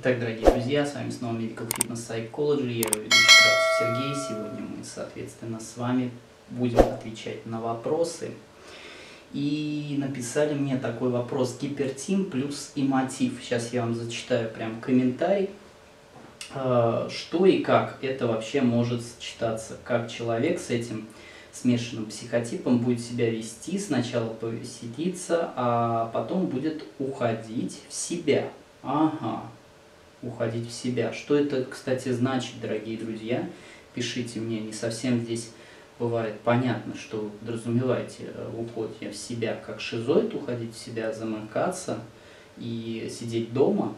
Итак, дорогие друзья, с вами снова Medical Fitness Psychology, я ведущий Кравцев Сергей. Сегодня мы, соответственно, с вами будем отвечать на вопросы. И написали мне такой вопрос, гипертим плюс эмотив. Сейчас я вам зачитаю прям комментарий, а, что и как это вообще может сочетаться, как человек с этим смешанным психотипом будет себя вести, сначала повеселиться, а потом будет уходить в себя. Ага, уходить в себя. Что это, кстати, значит, дорогие друзья? Пишите мне, не совсем здесь бывает понятно, что вы подразумеваете э, уход я в себя, как шизоид, уходить в себя, замыкаться и сидеть дома.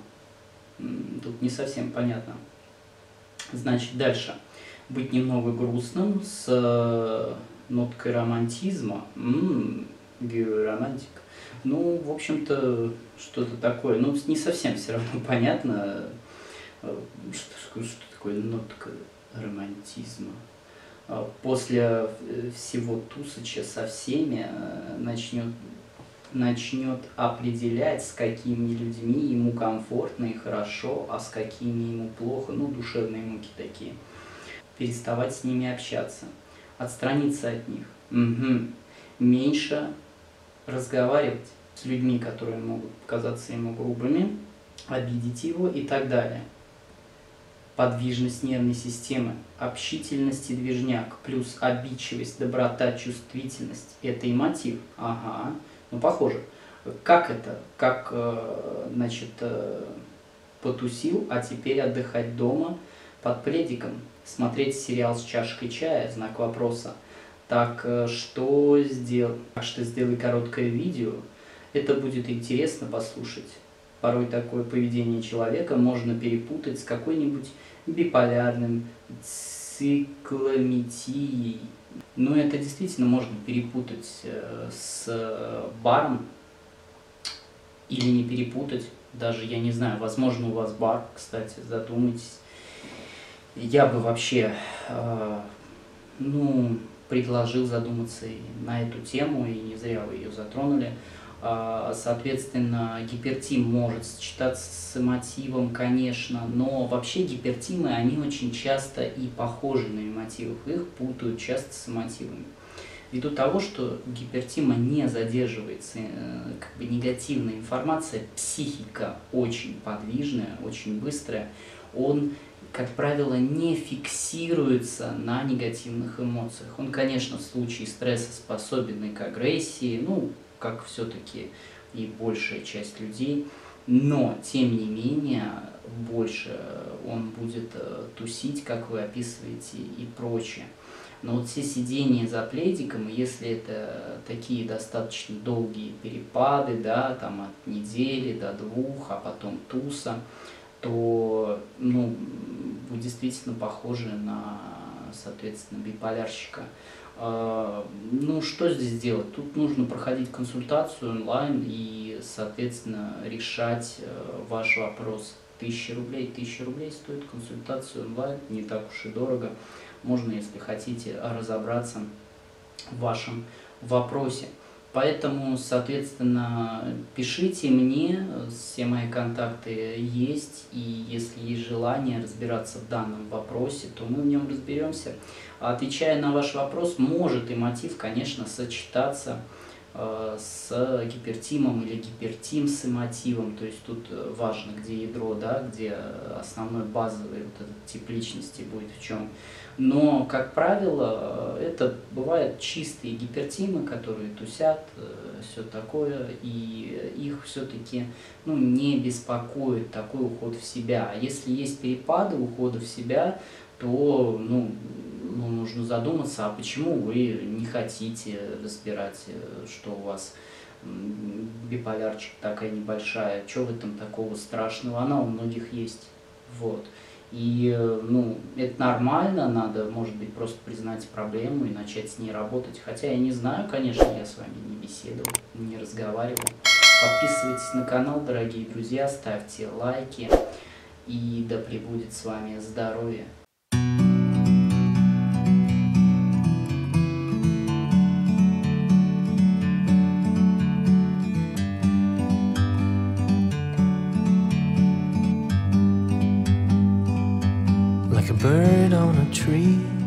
Тут не совсем понятно. Значит, дальше. Быть немного грустным с э, ноткой романтизма. М-м, романтик. Ну, в общем-то, что-то такое. Ну, не совсем все равно понятно, э, что, что такое нотка романтизма. А после э, всего Тусача со всеми э, начнет, начнет определять, с какими людьми ему комфортно и хорошо, а с какими ему плохо, ну, душевные муки такие. Переставать с ними общаться, отстраниться от них. Угу. Меньше разговаривать с людьми, которые могут показаться ему грубыми, обидеть его и так далее. Подвижность нервной системы, общительность и движняк, плюс обидчивость, доброта, чувствительность – это и мотив. Ага, ну похоже. Как это? Как, э, значит, э, потусил, а теперь отдыхать дома под пледиком, смотреть сериал с чашкой чая, знак вопроса – так э, что сделал? Так что сделай короткое видео. Это будет интересно послушать. Порой такое поведение человека можно перепутать с какой-нибудь биполярным циклометией. Но это действительно можно перепутать э, с баром или не перепутать. Даже, я не знаю, возможно у вас бар, кстати, задумайтесь. Я бы вообще, э, ну, предложил задуматься на эту тему, и не зря вы ее затронули. А, соответственно, гипертим может сочетаться с мотивом, конечно, но вообще гипертимы, они очень часто и похожи на эмотивов, их путают часто с эмотивами. Ввиду того, что гипертима не задерживается э, как бы негативная информация, психика очень подвижная, очень быстрая, он как правило, не фиксируется на негативных эмоциях. Он, конечно, в случае стресса способен и к агрессии, ну, как все-таки и большая часть людей, но, тем не менее, больше он будет э, тусить, как вы описываете, и прочее. Но вот все сидения за пледиком, если это такие достаточно долгие перепады, да, там от недели до двух, а потом туса, то ну, вы действительно похожи на, соответственно, биполярщика. А, ну, что здесь делать? Тут нужно проходить консультацию онлайн и, соответственно, решать э, ваш вопрос. Тысяча рублей, тысяча рублей стоит консультацию онлайн, не так уж и дорого. Можно, если хотите, разобраться в вашем вопросе. Поэтому, соответственно, пишите мне, все мои контакты есть, и если есть желание разбираться в данном вопросе, то мы в нем разберемся. Отвечая на ваш вопрос, может и мотив, конечно, сочетаться с гипертимом или гипертим с эмотивом, то есть тут важно, где ядро, да, где основной базовый вот этот тип личности будет в чем но, как правило, это бывают чистые гипертимы, которые тусят, э, все такое, и их все-таки ну, не беспокоит такой уход в себя. А если есть перепады ухода в себя, то ну, задуматься, а почему вы не хотите разбирать, э, что у вас биполярчик такая небольшая, что в этом такого страшного, она у многих есть. Вот. И ну, это нормально, надо, может быть, просто признать проблему и начать с ней работать. Хотя я не знаю, конечно, я с вами не беседовал, не разговаривал. Подписывайтесь на канал, дорогие друзья, ставьте лайки. И да пребудет с вами здоровье. Like a bird on a tree.